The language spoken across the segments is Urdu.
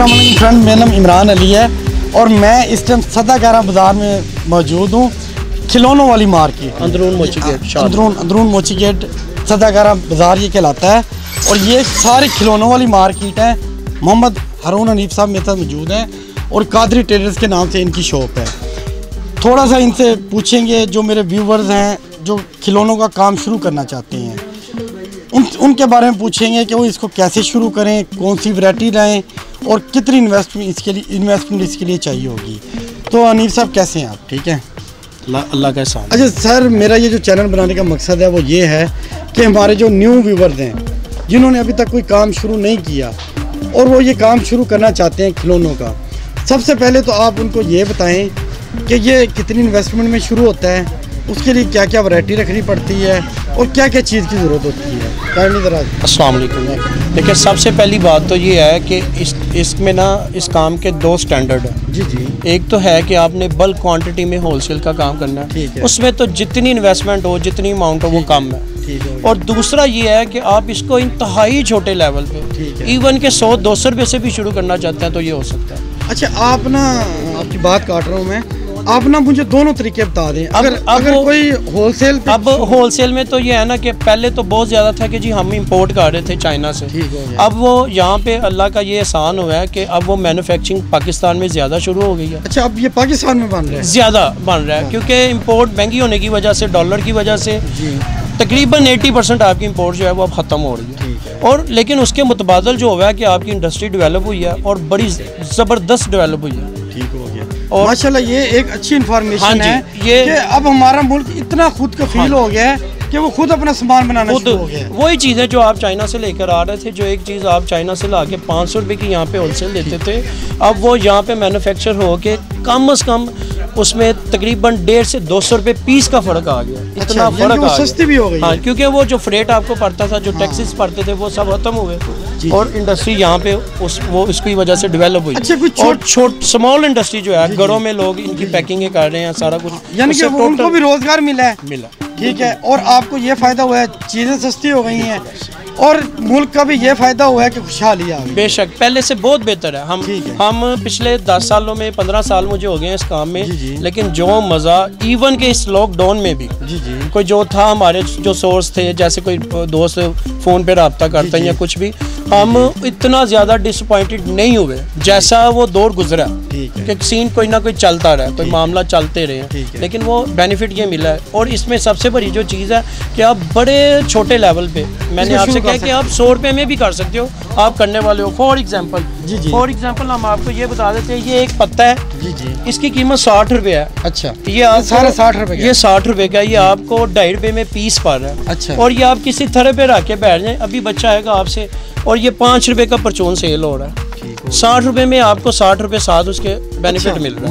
السلام علیکم فرینڈ میرا نام عمران علی ہے اور میں اس ٹائم سدا گارہ بازار میں موجود ہوں کھلونوں والی مارکیٹ۔ اندرون موچی گیٹ اندرون اندرون موچی گیٹ سدا گارہ بازار یہ کہلاتا ہے۔ اور یہ سارے کھلونوں والی مارکیٹ ہے محمد ہارون حنیف صاحب میرے ساتھ موجود ہیں اور قادری ٹریڈرز کے نام سے ان کی شاپ ہے۔ تھوڑا سا ان سے پوچھیں گے جو میرے ویورز ہیں جو کھلونوں کا کام شروع کرنا چاہتے ہیں۔ ان ان کے بارے میں پوچھیں گے کہ وہ اس کو کیسے شروع کریں کون سی ورائٹی لائیں اور کتنی انویسٹمنٹ اس کے لیے انویسٹمنٹ اس کے لیے چاہیے ہوگی؟ تو انیف صاحب کیسے ہیں آپ؟ ٹھیک ہے؟ اللہ اللہ کا احسان اچھا سر میرا یہ جو چینل بنانے کا مقصد ہے وہ یہ ہے کہ ہمارے جو نیو ویورز ہیں جنہوں نے ابھی تک کوئی کام شروع نہیں کیا اور وہ یہ کام شروع کرنا چاہتے ہیں کھلونوں کا سب سے پہلے تو آپ ان کو یہ بتائیں کہ یہ کتنی انویسٹمنٹ میں شروع ہوتا ہے اس کے لیے کیا کیا ورائٹی رکھنی پڑتی ہے اور کیا کیا چیز کی ضرورت ہوتی ہے؟ السلام علیکم۔ دیکھیں سب سے پہلی بات تو یہ ہے کہ اس اس میں نا اس کام کے دو سٹینڈرڈ ہیں۔ جی جی۔ ایک تو ہے کہ آپ نے بلک کوانٹٹی میں ہول سیل کا کام کرنا ہے۔ اس میں تو جتنی انویسٹمنٹ ہو جتنی اماؤنٹ ہو وہ کم ہے۔ اور دوسرا یہ ہے کہ آپ اس کو انتہائی چھوٹے لیول پہ ایون کہ سو دو سو روپے سے بھی شروع کرنا چاہتے ہیں تو یہ ہو سکتا ہے۔ اچھا آپ نا آپ کی بات کاٹ رہا ہوں میں۔ آپ نا مجھے دونوں طریقے بتا دیں۔ اگر اگر کوئی ہول سیل اب ہول سیل میں تو یہ ہے نا کہ پہلے تو بہت زیادہ تھا کہ جی ہم امپورٹ کر رہے تھے چائنا سے۔ اب وہ یہاں پہ اللہ کا یہ احسان ہوا ہے کہ اب وہ مینوفیکچرنگ پاکستان میں زیادہ شروع ہو گئی ہے۔ اچھا اب یہ پاکستان میں بن رہے ہیں زیادہ بن رہا ہے کیونکہ امپورٹ مہنگی ہونے کی وجہ سے ڈالر کی وجہ سے جی۔ تقریباً ایٹی پرسینٹ آپ کی امپورٹ جو ہے وہ اب ختم ہو رہی ہے۔ ہے۔ اور لیکن اس کے متبادل جو ہوا ہے کہ آپ کی انڈسٹری ڈیولپ ہوئی ہے اور بڑی زبردست ڈیولپ ہوئی ہے۔ اور- ماشاء اللہ یہ ایک اچھی ہاں انفارمیشن جی، ہے یہ- کہ اب ہمارا ملک اتنا خود کا فیل ہو گیا ہے کہ وہ خود اپنا سامان بنانا شروع ہو گیا ہے۔ وہی چیزیں جو آپ چائنا سے لے کر آ رہے تھے جو ایک چیز آپ چائنا سے لا کے پانچ سو روپے کی یہاں پہ ہول سیل دیتے تھے۔ اب وہ یہاں پہ مینوفیکچر ہو کے کم از کم اس میں تقریباً ڈیڑھ سے دو سو روپے پیس کا فرق آ گیا۔ اچھا اتنا فرق آ سستی بھی ہو گئی ہاں ہے کیونکہ وہ جو فریٹ آپ کو پڑتا تھا جو ٹیکسز پڑتے تھے وہ سب ختم ہوئے اور انڈسٹری یہاں پہ اس وہ اس کی وجہ سے ڈیولپ ہوئی۔ اچھا، اور چھوٹ- اسمال انڈسٹری جو ہے گھروں میں لوگ ان کی پیکنگیں کر رہے ہیں سارا کچھ۔ یعنی کہ ان کو بھی روزگار ملا ہے۔ ملا۔ ٹھیک ہے اور آپ کو یہ فائدہ ہوا ہے چیزیں سستی ہو گئی ہیں۔ اور ملک کا بھی یہ فائدہ ہوا ہے کہ خوشحالی آ گئی۔ بے شک پہلے سے بہت بہتر ہے۔ ہم ہے۔ ہم پچھلے دس سالوں میں پندرہ سال مجھے ہو گئے ہیں اس کام میں۔ جی، جی۔ لیکن جو مزہ ایون کہ اس لاک ڈاؤن میں بھی۔ جی جی۔ کوئی جو تھا ہمارے جو سورس تھے جیسے کوئی دوست فون پہ رابطہ کرتے ہیں جی۔ یا کچھ بھی ہم اتنا زیادہ ڈس اپوائنٹڈ نہیں ہوئے۔ جیسا وہ دور گزرا کہ سین کوئی نہ کوئی چلتا رہا کوئی معاملہ چلتے رہے۔ ہیں۔ لیکن وہ بینیفٹ یہ ملا ہے۔ اور اس میں سب سے بڑی جو چیز ہے کہ آپ بڑے چھوٹے لیول پہ میں نے آپ سے کہا کہ آپ سو روپے میں بھی کر سکتے ہو۔ آپ کرنے والے ہو۔ For example. فار ایگزامپل ہم آپ کو یہ بتا دیتے ہیں یہ ایک پتا ہے۔ جی جی۔ اس کی قیمت ساٹھ روپے ہے۔ اچھا۔ یہ سارا ساٹھ روپے یہ ساٹھ روپے کا یہ آپ کو ڈھائی روپے میں پیس پڑ رہا ہے۔ اچھا۔ اور یہ آپ کسی طرح پہ رکھ کے بیٹھ جائیں۔ ابھی بچہ آئے گا آپ سے۔ اور یہ پانچ روپے کا پرچون سیل ہو رہا ہے۔ ساٹھ روپے میں آپ کو ساٹھ روپے ساتھ اس کے بینیفٹ مل رہا ہے۔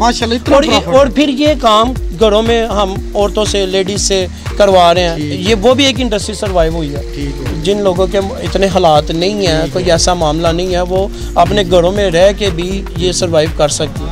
اور پھر یہ کام گھروں میں ہم عورتوں سے لیڈیز سے کروا رہے ہیں۔ یہ وہ بھی ایک انڈسٹری سروائیو ہوئی ہے۔ جن لوگوں کے اتنے حالات نہیں ہیں کوئی ایسا معاملہ نہیں ہے وہ اپنے گھروں میں رہ کے بھی یہ سروائیو کر سکتی ہیں۔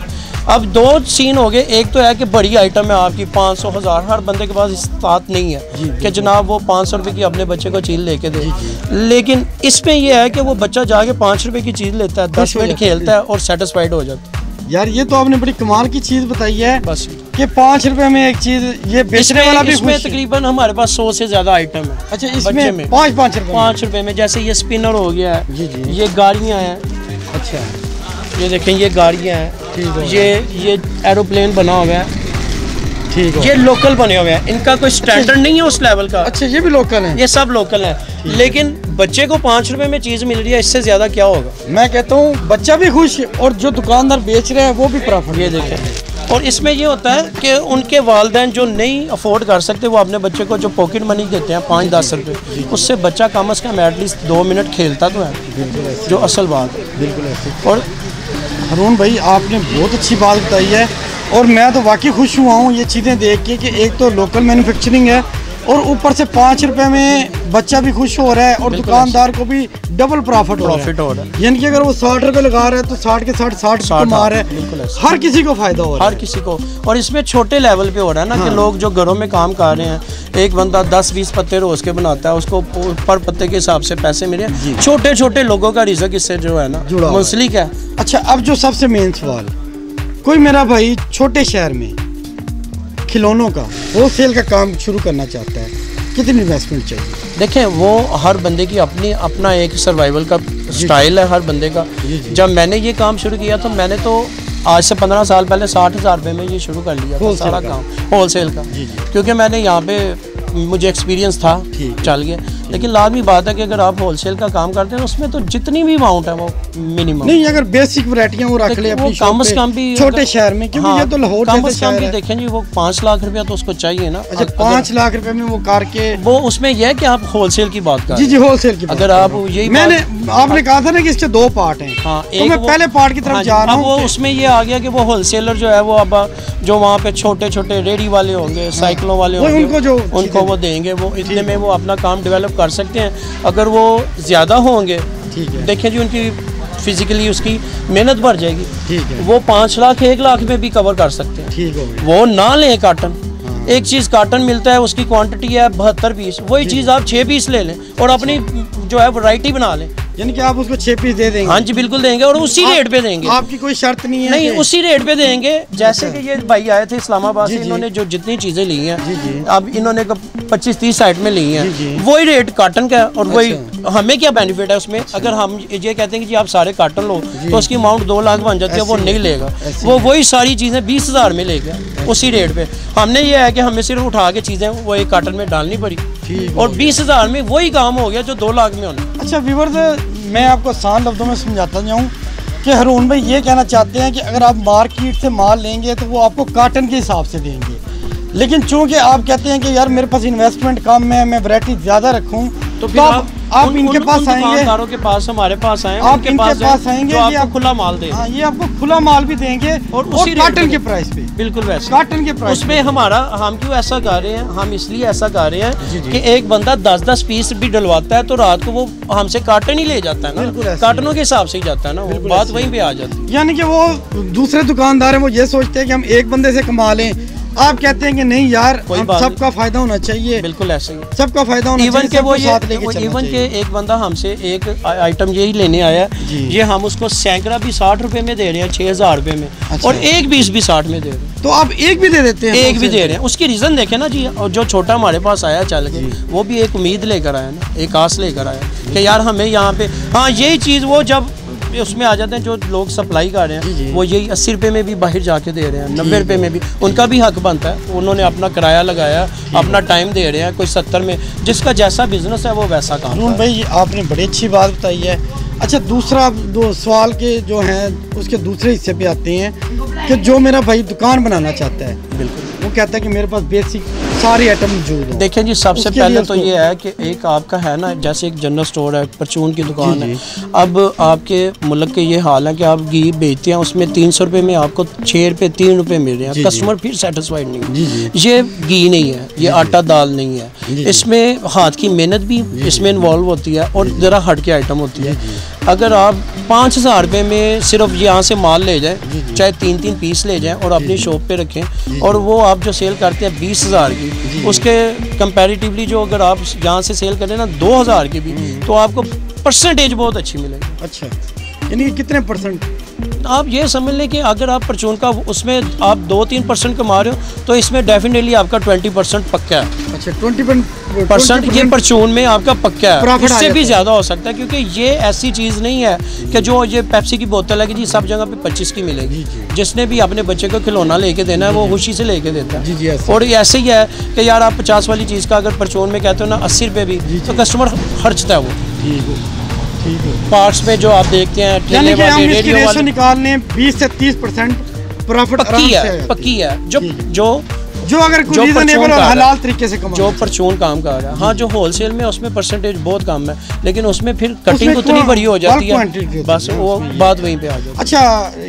اب دو سین ہو گئے ایک تو ہے کہ بڑی آئٹم ہے آپ کی پانچ سو ہزار۔ ہر بندے کے پاس استطاعت نہیں ہے کہ جناب وہ پانچ سو روپے کی اپنے بچے کو چیز لے کے دے۔ لیکن اس میں یہ ہے کہ وہ بچہ جا کے پانچ روپے کی چیز لیتا ہے دس منٹ۔ کھیلتا ہے اور سیٹسفائڈ ہو جاتا ہے۔ یار یہ تو آپ نے بڑی کمال کی چیز بتائی ہے بس۔ کہ پانچ روپے میں ایک چیز یہ بیچنے والا بھی اس میں۔ تقریباً ہمارے پاس سو سے زیادہ آئٹم ہے۔ اچھا اس میں پانچ پانچ روپے میں؟ پانچ روپے میں جیسے یہ اسپنر ہو گیا ہے جی جی۔ یہ گاڑیاں ہیں۔ اچھا۔ یہ دیکھیں یہ گاڑیاں ہیں۔ یہ یہ ایروپلین بنا ہوا ہے۔ یہ لوکل بنے ہوئے ہیں۔ ان کا کوئی سٹینڈرڈ نہیں ہے اس لیول کا۔ اچھا یہ بھی لوکل ہیں۔ یہ سب لوکل ہیں۔ لیکن بچے کو پانچ روپے میں چیز مل رہی ہے اس سے زیادہ کیا ہوگا؟ میں کہتا ہوں بچہ بھی خوش اور جو دکاندار بیچ رہے ہیں وہ بھی پرافٹ یہ دیکھیں۔ اور اس میں یہ ہوتا ہے کہ ان کے والدین جو نہیں افورڈ کر سکتے وہ اپنے بچے کو جو پاکٹ منی دیتے ہیں پانچ دس روپے اس سے بچہ کم از کم ایٹ لیسٹ دو منٹ کھیلتا تو ہے۔ جو اصل بات۔ ہے بالکل اور ہرون بھائی، آپ نے بہت اچھی بات بتائی ہے اور میں تو واقعی خوش ہوا ہوں یہ چیزیں دیکھ کے کہ ایک تو لوکل مینوفیکچرنگ ہے اور اوپر سے پانچ روپے میں بچہ بھی خوش ہو رہا ہے اور دکاندار اچھا۔ کو بھی ڈبل پرافٹ ہو رہا ہے۔ یعنی کہ اگر وہ ساٹھ روپے لگا رہا ہے تو ساٹھ کے ساٹھ ساٹھ کما رہا ہے ہر کسی کو فائدہ ہو رہا ہے۔ ہر کسی کو۔ اور اس میں چھوٹے لیول پہ ہو رہا ہے نا کہ ہاں۔ لوگ جو گھروں میں کام کر رہے ہیں ایک بندہ دس بیس پتے روز کے بناتا ہے اس کو پر پتے کے حساب سے پیسے ملے جی۔ چھوٹے چھوٹے لوگوں کا رزق اس سے جو ہے نا منسلک ہے۔ اچھا اب جو سب سے مین سوال کوئی میرا بھائی چھوٹے شہر میں کھلونوں کا ہول سیل کا کام شروع کرنا چاہتا ہے۔ کتنی انویسٹمنٹ چاہیے؟ دیکھیں وہ ہر بندے کی اپنی اپنا ایک سروائیول کا جی، جی۔ سٹائل ہے ہر بندے کا۔ جی، جب میں نے یہ کام شروع کیا تو میں نے تو آج سے پندرہ سال پہلے ساٹھ ہزار روپے میں یہ شروع کر لیا سارا کام۔ ہول سیل کا کیونکہ میں نے یہاں پہ مجھے ایکسپیرینس تھا چل گیا۔ لیکن لازمی بات ہے کہ اگر آپ ہول سیل کا کام کرتے ہیں اس میں تو جتنی بھی اماؤنٹ ہے وہ منیمم نہیں اگر بیسک ورائٹیاں وہ رکھ لے اپنی کم از کم بھی چھوٹے شہر میں کیونکہ یہ ہاں، تو لاہور کم از کم بھی دیکھیں جی وہ پانچ لاکھ روپیہ تو اس کو چاہیے نا۔ اچھا پانچ لاکھ روپے میں وہ کار کے وہ اس میں یہ ہے کہ آپ ہول سیل کی بات کریں جی جی ہول سیل کی اگر آپ یہی میں نے آپ نے کہا تھا نا کہ اس کے دو پارٹ ہیں۔ ہاں میں پہلے پارٹ کی طرف ہاں جی، جا رہا ہوں وہ اس میں یہ آ گیا کہ وہ ہول سیلر جو ہے وہ اب جو وہاں پہ چھوٹے چھوٹے ریڈی والے ہوں گے سائیکلوں والے ہوں گے ان کو وہ دیں گے۔ وہ جی، اتنے میں جی۔ وہ اپنا کام ڈیولپ کر سکتے ہیں۔ اگر وہ زیادہ ہوں گے دیکھیں جی ان کی فزیکلی اس کی محنت بڑھ جائے گی۔ وہ پانچ لاکھ ایک لاکھ میں بھی کور کر سکتے ہیں۔ وہ نہ لیں کاٹن ایک چیز کاٹن ملتا ہے اس کی کوانٹٹی ہے بہتر پیس وہی چیز آپ چھ پیس لے لیں اور اپنی جو ہے ورائٹی بنا لیں۔ یعنی کہ آپ اس کو چھ پیس دے دیں گے۔ ہاں جی بالکل دیں گے اور اسی ریٹ پہ دیں گے۔ آپ کی کوئی شرط نہیں ہے نہیں اسی ریٹ پہ دیں گے۔ جیسے اچھا۔ کہ یہ بھائی آئے تھے اسلام آباد جی، سے جی۔ انہوں نے جو جتنی چیزیں لی ہیں جی، اب انہوں نے پچیس تیس سائٹ میں لی ہیں۔ وہی ریٹ کاٹن کا ہے اور اچھا۔ وہی ہمیں کیا بینیفٹ ہے اس میں؟ اچھا۔ اگر ہم یہ کہتے ہیں کہ جی آپ سارے کاٹن لو تو اس کی اماؤنٹ دو لاکھ بن جاتی ہے وہ نہیں لے گا۔ وہ وہی ساری چیزیں بیس ہزار میں لے گیا اسی ریٹ پہ۔ ہم نے یہ ہے کہ ہمیں صرف اٹھا کے چیزیں وہ ایک کاٹن میں ڈالنی پڑی۔ اور بیس ہزار میں وہی کام ہو گیا جو دو لاکھ میں ہونا۔ اچھا ویورز میں آپ کو آسان لفظوں میں سمجھاتا جاؤں کہ ہرون بھائی یہ کہنا چاہتے ہیں کہ اگر آپ مارکیٹ سے مال لیں گے تو وہ آپ کو کاٹن کے حساب سے دیں گے۔ لیکن چونکہ آپ کہتے ہیں کہ یار میرے پاس انویسٹمنٹ کم ہے میں ورائٹی زیادہ رکھوں تو پھر آپ آپ ان کے پاس آئیں گے؟ دکانداروں کے پاس ہمارے پاس آئیں آپ ان کے پاس آئیں گے جو آپ کو کھلا مال دیں ہاں، یہ آپ کو کھلا مال بھی دیں گے اور کارٹن کے پرائس پہ۔ بالکل ویسے۔ کارٹن کے پرائس اس میں ہمارا ہم کیوں ایسا گا رہے ہیں؟ ہم اس لیے ایسا گا رہے ہیں جی، جی۔ کہ ایک بندہ دس دس پیس بھی ڈلواتا ہے تو رات کو وہ ہم سے کارٹن ہی لے جاتا ہے نا۔ کاٹنوں کے حساب سے ہی جاتا ہے نا۔ بات وہیں پہ آ جاتی ہے۔ یعنی کہ وہ دوسرے دکاندار ہیں وہ یہ سوچتے ہیں کہ ہم ایک بندے سے کما لیں۔ آپ کہتے ہیں کہ نہیں یار سب کا فائدہ ہونا چاہیے۔ بالکل ایسے ہی۔ سب کا فائدہ ہونا ایون کے وہ ایون کے ایک بندہ ہم سے ایک آئٹم یہی لینے آیا ہے یہ ہم اس کو سینکڑا بھی ساٹھ روپے میں دے رہے ہیں چھ ہزار روپے میں۔ اچھا۔ اور ایک بیس بھی ساٹھ میں دے رہے ہیں۔ تو آپ ایک بھی دے دیتے ہیں۔ ایک بھی دے رہے ہیں۔ اس کی ریزن دیکھیں نا جی اور جو چھوٹا ہمارے پاس آیا چل کے جی۔ وہ بھی ایک امید لے کر آیا نا ایک آس لے کر آیا کہ یار ہمیں یہاں پہ ہاں یہی چیز وہ جب اس میں آ جاتے ہیں جو لوگ سپلائی کر رہے ہیں جی، جی۔ وہ یہی اسی روپے میں بھی باہر جا کے دے رہے ہیں نبے جی، روپے میں بھی۔ ان کا بھی حق بنتا ہے انہوں نے اپنا کرایہ لگایا اپنا ٹائم دے رہے ہیں کوئی ستر میں جس کا جیسا بزنس ہے وہ ویسا کام بھائی آپ نے بڑی اچھی بات بتائی ہے۔ اچھا دوسرا دو سوال کے جو ہیں اس کے دوسرے حصے پہ آتے ہیں کہ جو میرا بھائی دکان بنانا چاہتا ہے۔ بالکل۔ وہ کہتا ہے کہ میرے پاس بیسک سارے آئٹم موجود ہیں دیکھیں جی سب سے پہلے تو یہ ہے کہ ایک آپ کا ہے نا جیسے ایک جنرل سٹور ہے پرچون کی دکان ہے اب آپ کے ملک کے یہ حال ہے کہ آپ گھی بیچتے ہیں اس میں تین سو روپے میں آپ کو چھ روپے تین روپے مل رہے ہیں کسٹمر پھر سیٹسفائیڈ نہیں ہے یہ گھی نہیں ہے یہ آٹا دال نہیں ہے اس میں ہاتھ کی محنت بھی اس میں انوالو ہوتی ہے اور ذرا ہٹ کے آئٹم ہوتی ہے اگر آپ پانچ ہزار روپے میں صرف یہاں سے مال لے جائیں چاہے تین تین پیس لے جائیں اور اپنی شاپ پہ رکھیں اور وہ آپ آپ جو سیل کرتے ہیں بیس ہزار کی اس کے کمپیریٹیولی جو اگر آپ یہاں سے سیل کریں نا دو ہزار کی بھی تو آپ کو پرسنٹیج بہت اچھی ملے گی۔ اچھا۔ یعنی کتنے پرسنٹ آپ یہ سمجھ لیں کہ اگر آپ پرچون کا اس میں آپ دو تین پرسنٹ کما رہے ہو تو اس میں ڈیفینیٹلی آپ کا ٹوئنٹی پرسنٹ پکا ہے۔ اچھا پرسنٹ یہ پرچون میں آپ کا پکا ہے۔ اس سے بھی زیادہ ہو سکتا ہے کیونکہ یہ ایسی چیز نہیں ہے کہ جو یہ پیپسی کی بوتل ہے کہ جی سب جگہ پہ پچیس کی ملے گی۔ جس نے بھی اپنے بچے کو کھلونا لے کے دینا ہے وہ خوشی سے لے کے دیتا ہے۔ اور ایسے ہی ہے کہ یار آپ پچاس والی چیز کا اگر پرچون میں کہتے ہو نا اسی روپے بھی تو کسٹمر خرچتا ہے وہ۔ پارٹس میں جو آپ دیکھتے ہیں یعنی کہ ہم اس کی ریشو نکالنے بیس سے تیس پرسنٹ پروفٹ آرام سے پکی ہے۔ جو جی۔ جو جو اگر جو ریزنیبل اور حلال طریقے سے کما جو پرچون کام کا رہا ہے۔ ہاں جو ہول سیل میں اس میں پرسنٹیج بہت کم ہے لیکن اس میں پھر کٹنگ اتنی بڑی ہو جاتی ہے۔ بس وہ بات وہیں پہ آ جاتی ہے۔ اچھا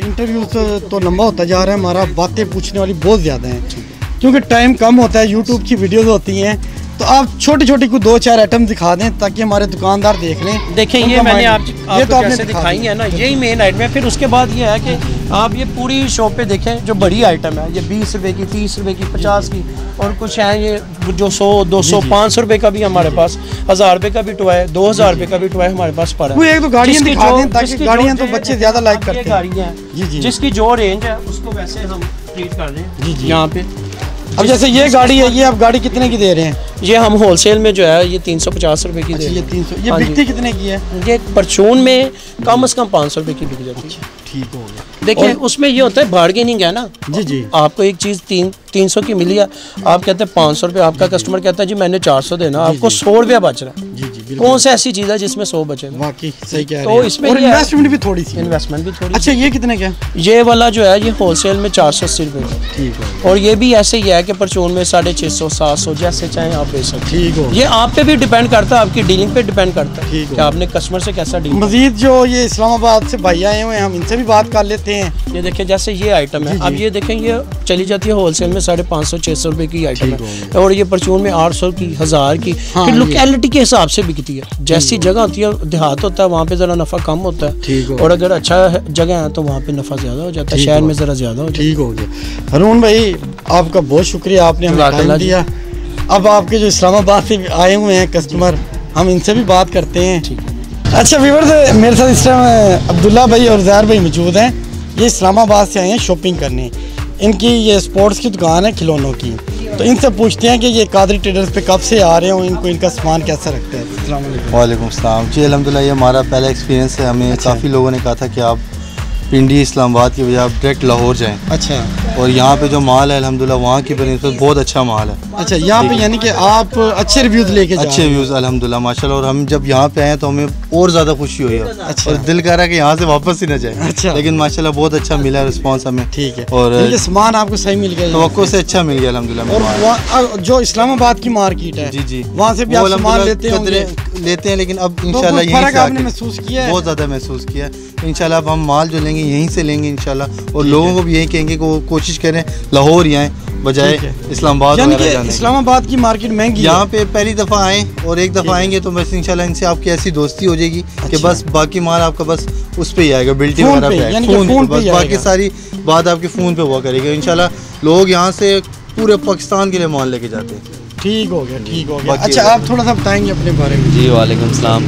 انٹرویو تو لمبا ہوتا جا رہا ہے ہمارا باتیں پوچھنے والی بہت زیادہ ہیں۔ کیونکہ ٹائم کم ہوتا ہے یوٹیوب کی ویڈیوز ہوتی ہیں۔ تو آپ چھوٹی چھوٹی کو دو چار ایٹم دکھا دیں تاکہ ہمارے دکاندار دیکھ لیں دیکھیں یہ میں نے آپ کو کیسے دکھائی ہے نا یہی مین آئٹم ہے۔ پھر اس کے بعد یہ ہے کہ آپ یہ پوری شاپ پہ دیکھیں جو بڑی آئٹم ہے یہ بیس روپے کی تیس روپے کی پچاس کی اور کچھ ہیں یہ جو سو دو جی، سو جی۔ پانچ سو روپے کا بھی ہمارے پاس ہزار روپے کا بھی ٹوائے دو ہزار روپے کا بھی ٹوائے ہمارے پاس پڑا ہے۔ ایک تو گاڑیاں دکھا دیں تاکہ گاڑیاں تو بچے زیادہ لائک کرتے ہیں۔ جی، جس کی جو رینج ہے اس کو ویسے ہم ٹریٹ کر دیں۔ یہاں پہ۔ اب جیسے یہ گاڑی ہے یہ آپ گاڑی کتنے کی دے رہے ہیں؟ یہ ہم ہول سیل میں جو ہے یہ تین سو پچاس روپے کی اچھا، دے رہے ہیں۔ یہ ہاں جی۔ بکتی کتنے کی ہے؟ یہ پرچون میں کم از کم پانچ سو روپے کی بک جاتی ہے۔ اچھا، دیکھیں اس میں یہ ہوتا ہے بارگیننگ ہے نا۔ جی جی۔ آپ کو ایک چیز تین سو کی ملی ہے۔ آپ کہتے ہیں پانچ سو روپے آپ کا جی، جی۔ کسٹمر کہتا ہے جی میں نے چار سو دینا۔ آپ کو سو روپیہ بچ رہا ہے۔ کون سی ایسی چیز ہے جس میں سو بچے تو اس میں اچھا یہ کتنے کا یہ والا جو ہے یہ ہول سیل میں چار سو اسی روپے اور یہ بھی ایسے ہی ہے کہ پرچون میں ساڑھے چھ سو سات سو جیسے چاہیں آپ بیچ سکتے ٹھیک یہ آپ پہ بھی ڈیپینڈ کرتا ہے آپ کی ڈیلنگ پہ ڈیپینڈ کرتا ہے کہ آپ نے کسٹمر سے کیسا ڈیل مزید جو یہ اسلام آباد سے بھائی آئے ہوئے ہیں ہم ان سے بھی بات کر لیتے ہیں۔ یہ دیکھیں جیسے یہ آئٹم ہے۔ جی، جی۔ اب یہ دیکھیں یہ چلی جاتی ہے ہول سیل میں ساڑھے پانچ سو چھ سو روپے کی آئٹم ہے۔ اور یہ پرچون میں آٹھ سو کی ہزار کی۔ ہاں، لوکیلٹی کے حساب سے بکی کیتی ہے۔ جیسی جگہ ہوتی ہے دیہات ہوتا ہے وہاں پہ ذرا نفع کم ہوتا ہے۔ اور اگر اچھا جگہ ہے تو وہاں پہ نفع زیادہ ہو جاتا ہے شہر میں ذرا زیادہ ہو ٹھیک ہو گیا۔ ہرون بھائی آپ کا بہت شکریہ آپ نے ہمیں جی۔ دیا۔ اب آپ کے جو اسلام آباد سے آئے ہوئے ہیں کسٹمر ہم ان سے بھی بات کرتے ہیں۔ اچھا ویورز میرے ساتھ اس ٹائم عبداللہ بھائی اور زہر بھائی موجود ہیں۔ یہ اسلام آباد سے آئے ہیں شاپنگ کرنے۔ ان کی یہ اسپورٹس کی دکان ہے کھلونوں کی۔ تو ان سے پوچھتے ہیں کہ یہ قادری ٹریڈرز پہ کب سے آ رہے ہوں ان کو ان کا سامان کیسا رکھتے ہیں؟ السلام علیکم۔ وعلیکم السلام۔ جی الحمدللہ یہ ہمارا پہلا ایکسپیرینس ہے۔ ہمیں اچھا۔ کافی لوگوں نے کہا تھا کہ آپ پنڈی اسلام آباد کی بجائے آپ ڈائریکٹ لاہور جائیں۔ اچھا۔ اور یہاں پہ جو مال ہے الحمدللہ وہاں کی بنسبت بہت اچھا مال ہے۔ اچھا یہاں پہ یعنی کہ آپ اچھے ریویوز لے کے اچھے ریویوز الحمدللہ ماشاءاللہ۔ اور ہم جب یہاں پہ آئے تو ہمیں اور زیادہ خوشی ہوئی اچھا۔ اور دل کر رہا ہے کہ یہاں سے واپس ہی نہ جائیں۔ اچھا۔ لیکن ماشاءاللہ بہت اچھا ملا رسپانس ہمیں۔ ٹھیک ہے۔ اور سامان آپ کو صحیح مل گیا۔ توقع سے اچھا مل گیا الحمدللہ جو اسلام آباد کی مارکیٹ ہے جی جی۔ وہاں سے بھی آپ سامان لیتے ہیں لیتے ہیں لیکن اب انشاءاللہ یہیں سے نے محسوس کیا ہے؟ بہت زیادہ محسوس کیا ہے۔ انشاءاللہ اب ہم مال جو لیں گے یہیں سے لیں گے انشاءاللہ۔ اور لوگوں کو بھی یہی کہیں گے کہ وہ کوشش کریں لاہور ہی آئیں بجائے اسلام آباد یعنی اسلام آباد کی مارکیٹ مہنگی یہاں پہ پہلی دفعہ آئیں اور ایک دفعہ آئیں گے تو بس انشاءاللہ ان سے آپ کی ایسی دوستی ہو جائے گی کہ اچھا۔ بس باقی مال آپ کا بس اس پہ ہی آئے گا بلٹی وغیرہ یعنی پہ فون پہ بس باقی ساری بات آپ کے فون پہ ہوا کرے گی۔ انشاءاللہ لوگ یہاں سے پورے پاکستان کے لیے مال لے کے جاتے ہیں۔ ٹھیک ہو گیا ٹھیک ہو گیا۔ اچھا آپ تھوڑا سا بتائیں گے اپنے بارے میں۔ جی وعلیکم السلام۔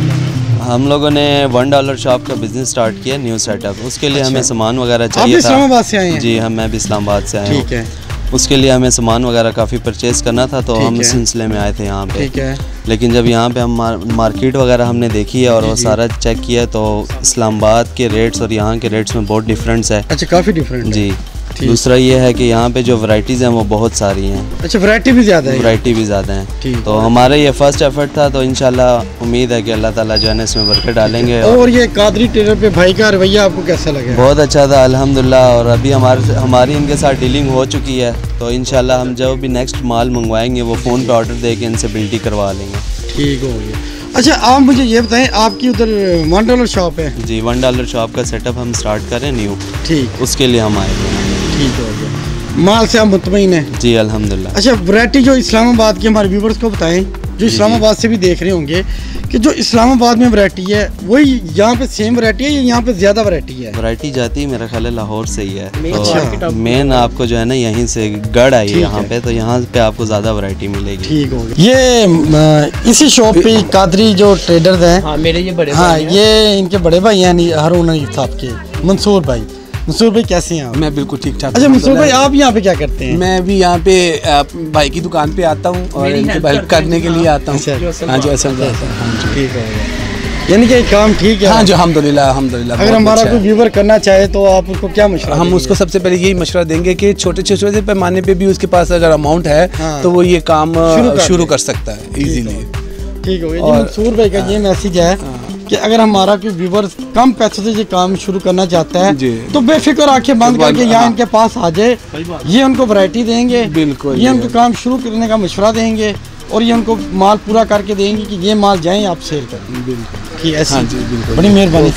ہم لوگوں نے ون ڈالر شاپ کا بزنس سٹارٹ کیا نیو سیٹ اپ اس کے لیے اچھا۔ ہمیں سامان وغیرہ چاہیے تھا۔ اسلام آباد سے آئے ہیں؟ جی ہم میں بھی اسلام آباد سے آئے ہیں اس کے لیے ہمیں سامان وغیرہ کافی پرچیز کرنا تھا تو ہم اس سلسلے میں آئے تھے یہاں پہ۔ لیکن جب یہاں پہ ہم مارکیٹ وغیرہ ہم نے دیکھی ہے اور جی، وہ جی۔ سارا چیک کیا تو اسلام آباد کے ریٹس اور یہاں کے ریٹس میں بہت ڈفرینس ہے۔ اچھا کافی ڈفرینس جی۔ دوسرا یہ ہے کہ یہاں پہ جو ورائٹیز ہیں وہ بہت ساری ہیں۔ اچھا ورائٹی بھی زیادہ ہے۔ ورائٹی بھی زیادہ ہیں۔ تو ہمارا یہ فرسٹ ایفرٹ تھا تو انشاءاللہ امید ہے کہ اللہ تعالیٰ جو ہے نا اس میں برکت ڈالیں گے۔ اور یہ قادری ٹیلر پہ بھائی کا رویہ آپ کو کیسا لگا؟ بہت اچھا تھا الحمدللہ۔ اور ابھی ہمارے ہماری ان کے ساتھ ڈیلنگ ہو چکی ہے تو انشاءاللہ ہم جب بھی نیکسٹ مال منگوائیں گے وہ فون پہ آرڈر دے کے ان سے بلٹی کروا لیں گے۔ ٹھیک ہو گیا۔ اچھا آپ مجھے یہ بتائیں آپ کی ادھر ون ڈالر شاپ ہے۔ جی ون ڈالر شاپ کا سیٹ اپ ہم سٹارٹ کریں نیو ٹھیک۔ اس کے لیے ہم آئے ہیں۔ مال سے آپ مطمئن ہیں؟ جی الحمدللہ۔ اچھا ورائٹی جو اسلام آباد کے ہمارے ویورز کو بتائیں جو جی، اسلام جی۔ آباد سے بھی دیکھ رہے ہوں گے کہ جو اسلام آباد میں ورائٹی ہے وہی یہاں پہ سیم ورائٹی ہے یا یہاں پہ زیادہ ورائٹی ہے؟ ورائٹی جاتی میرا خیال ہے لاہور سے ہی ہے۔ مین آپ کو جو ہے نا یہیں سے گڑھ آئی ہے یہاں پہ تو یہاں پہ آپ کو زیادہ ورائٹی ملے گی۔ یہ اسی شاپ پہ قادری جو ٹریڈرز ہیں۔ ہاں میرے یہ بڑے ہاں یہ ان کے بڑے بھائی ہیں یعنی صاحب کے منصور بھائی۔ منصور بھائی کیسے ہیں میں بالکل ٹھیک ٹھاک اچھا منصور بھائی آپ یہاں پہ کیا کرتے ہیں؟ میں بھی یہاں پہ بھائی کی دکان پہ آتا ہوں اور ان کی ہیلپ کرنے کے لیے آتا ہوں۔ اچھا، اچھا، اچھا، ہاں جی اصل ٹھیک یعنی کہ کام ٹھیک ہے؟ ہاں جی، جو الحمد للہ الحمد للہ اگر ہمارا کوئی ویور کرنا چاہے تو آپ اس کو کیا مشورہ ہم اس کو سب سے پہلے یہی مشورہ دیں گے کہ چھوٹے چھوٹے پیمانے پہ بھی اس کے پاس اگر اماؤنٹ ہے ہاں۔ تو وہ یہ کام شروع کر سکتا ہے ایزیلی ٹھیک ہو گیا۔ جی، منصور بھائی کا یہ ہاں۔ میسج ہے کہ اگر ہمارا کوئی ویور کم پیسوں سے یہ کام شروع کرنا چاہتا ہے تو بے فکر آنکھیں بند کر کے یہاں ان کے پاس آ جائے۔ یہ ان کو ورائٹی دیں گے۔ بالکل۔ یہ ان کو کام شروع کرنے کا مشورہ دیں گے اور یہ ان کو مال پورا کر کے دیں گے کہ یہ مال جائیں آپ سیل کریں۔ بالکل۔ بڑی مہربانی۔